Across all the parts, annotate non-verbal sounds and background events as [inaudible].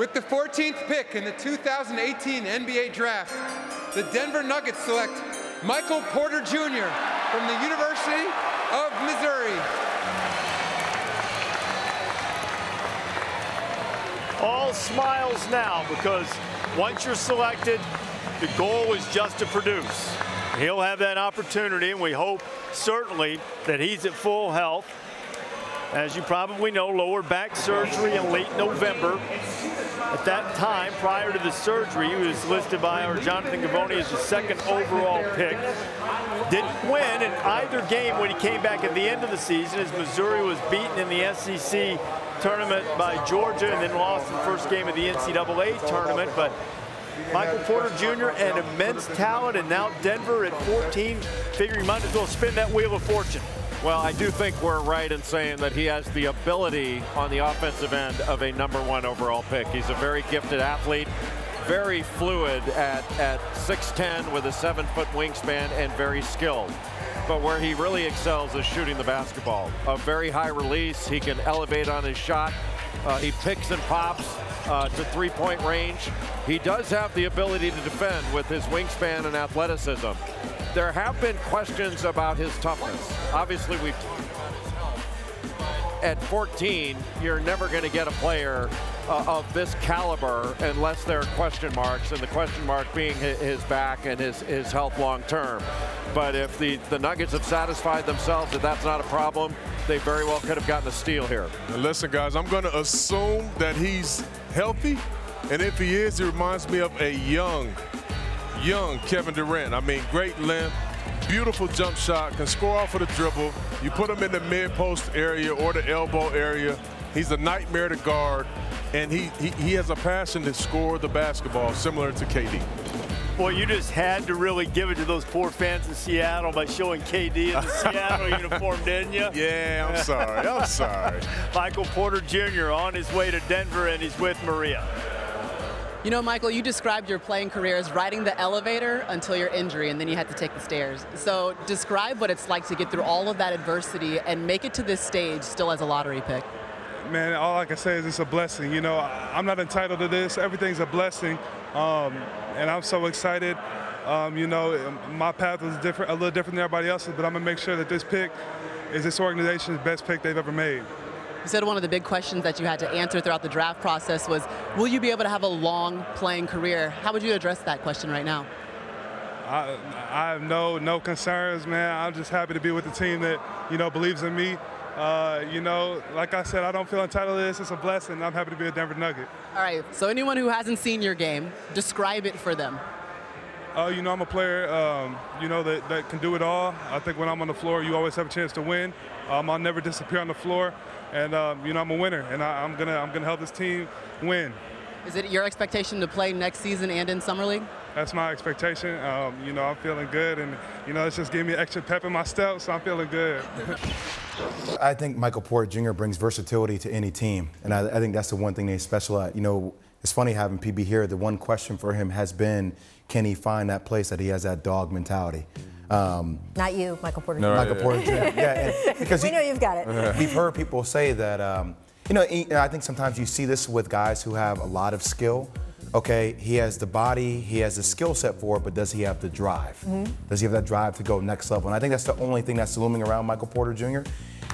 With the 14th pick in the 2018 NBA Draft, the Denver Nuggets select Michael Porter Jr. from the University of Missouri. All smiles now because once you're selected, the goal is just to produce. He'll have that opportunity, and we hope certainly that he's at full health. As you probably know, lower back surgery in late November. At that time, prior to the surgery, he was listed by our Jonathan Givony as the second overall pick. Didn't win in either game when he came back at the end of the season as Missouri was beaten in the SEC tournament by Georgia and then lost the first game of the NCAA tournament. But Michael Porter Jr., an immense talent, and now Denver at 14, figuring might as well spin that wheel of fortune. Well, I do think we're right in saying that he has the ability on the offensive end of a number one overall pick. He's a very gifted athlete, very fluid at, at 6'10 with a seven foot wingspan and very skilled. But where he really excels is shooting the basketball. A very high release, he can elevate on his shot. Uh, he picks and pops uh, to three-point range. He does have the ability to defend with his wingspan and athleticism there have been questions about his toughness. Obviously, we've at 14, you're never going to get a player uh, of this caliber unless there are question marks, and the question mark being his back and his, his health long term. But if the, the Nuggets have satisfied themselves that that's not a problem, they very well could have gotten a steal here. listen, guys, I'm going to assume that he's healthy, and if he is, he reminds me of a young young Kevin Durant. I mean, great length, beautiful jump shot, can score off of the dribble. You put him in the mid-post area or the elbow area. He's a nightmare to guard, and he, he, he has a passion to score the basketball, similar to KD. Boy, you just had to really give it to those poor fans in Seattle by showing KD in the [laughs] Seattle uniform, didn't you? Yeah, I'm sorry. I'm sorry. [laughs] Michael Porter Jr. on his way to Denver, and he's with Maria. You know, Michael, you described your playing career as riding the elevator until your injury, and then you had to take the stairs. So describe what it's like to get through all of that adversity and make it to this stage still as a lottery pick. Man, all I can say is it's a blessing. You know, I'm not entitled to this. Everything's a blessing, um, and I'm so excited. Um, you know, my path was different, a little different than everybody else's, but I'm gonna make sure that this pick is this organization's best pick they've ever made. You said one of the big questions that you had to answer throughout the draft process was, will you be able to have a long playing career? How would you address that question right now? I, I have no no concerns, man. I'm just happy to be with the team that you know believes in me. Uh, you know, like I said, I don't feel entitled to this. It's a blessing. I'm happy to be a Denver Nugget. All right. So anyone who hasn't seen your game, describe it for them. Uh, you know, I'm a player, um, you know, that, that can do it all. I think when I'm on the floor, you always have a chance to win. Um, I'll never disappear on the floor, and um, you know, I'm a winner, and I, am gonna I'm gonna help this team win. Is it your expectation to play next season and in summer league? That's my expectation. Um, you know, I'm feeling good, and you know, it's just giving me extra pep in my step, so I'm feeling good. [laughs] I think Michael Porter Jr. brings versatility to any team, and I, I think that's the one thing they specialize. You know, it's funny having PB here. The one question for him has been, can he find that place that he has that dog mentality? Um, Not you, Michael Porter. No, Michael Porter Jr. yeah, [laughs] because we he, know you've got it. [laughs] We've heard people say that. Um, you know, I think sometimes you see this with guys who have a lot of skill. Okay, he has the body, he has the skill set for it, but does he have the drive? Mm-hmm. Does he have that drive to go next level? And I think that's the only thing that's looming around Michael Porter Jr.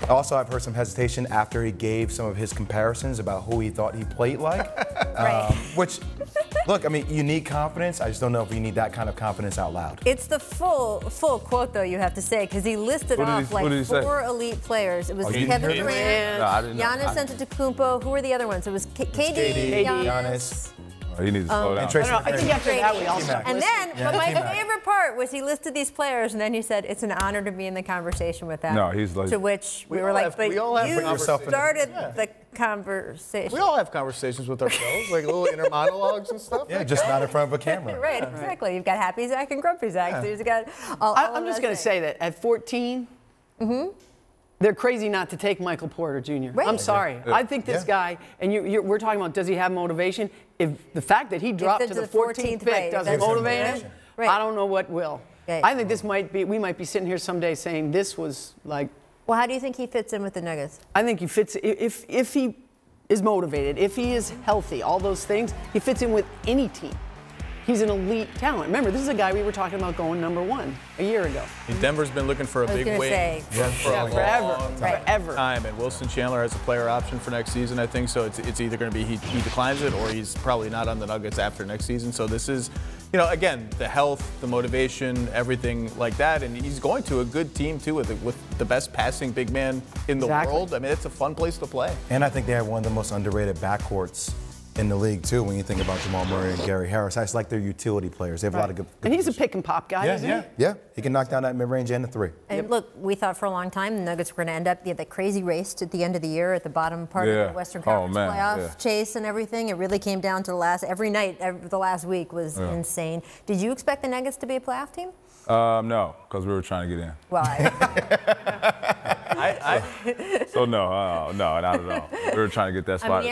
Also, I've heard some hesitation after he gave some of his comparisons about who he thought he played like. [laughs] right. um, which, [laughs] look, I mean, you need confidence. I just don't know if you need that kind of confidence out loud. It's the full full quote, though, you have to say, because he listed off he, like four say? elite players. It was oh, Kevin Durant, no, Giannis Antetokounmpo. Who were the other ones? It was K- KD, KD, Giannis. Giannis. Oh, you need to slow um, down. I, know, I think after that we all And then, yeah. but my favorite part was he listed these players, and then he said, "It's an honor to be in the conversation with them." No, he's like. To which we, we were like, have, "But we all have you started yeah. the conversation." We all have conversations with ourselves, like little inner monologues and stuff. Yeah, like just that. not in front of a camera. [laughs] right, exactly. You've got Happy Zach and Grumpy Zach. Yeah. So you've got. All, all I, am just going to say that at 14. Mm-hmm they're crazy not to take Michael Porter Jr. Right. I'm sorry. Yeah. I think this yeah. guy, and you, we're talking about does he have motivation? If the fact that he dropped to the, 14th, 14th pick right, doesn't motivate him, right. I don't know what will. I think this might be, we might be sitting here someday saying this was like. Well, how do you think he fits in with the Nuggets? I think he fits, if, if he is motivated, if he is healthy, all those things, he fits in with any team. He's an elite talent. Remember, this is a guy we were talking about going number one a year ago. Denver's been looking for a big wing yeah, for yeah, forever, right. forever. time, and Wilson Chandler has a player option for next season, I think. So it's, it's either going to be he, he declines it or he's probably not on the Nuggets after next season. So this is, you know, again, the health, the motivation, everything like that, and he's going to a good team too with with the best passing big man in the exactly. world. I mean, it's a fun place to play. And I think they have one of the most underrated backcourts in the league too. When you think about Jamal Murray and Gary Harris, I just like their utility players. They have right. a lot of good. good and he's a pick and pop guy, yeah, yeah. He? Yeah, he can knock down that mid range and the three. And yep. look, we thought for a long time the Nuggets were going to end up the crazy race at the end of the year at the bottom part yeah. of the Western oh, Conference oh, playoff yeah. chase and everything. It really came down to the last every night. Every, the last week was insane. Did you expect the Nuggets to be a playoff team? Um, no, because we were trying to get in. Well, I, [laughs] [laughs] I, so no, uh, no, not at all. We were trying to get that spot. I mean,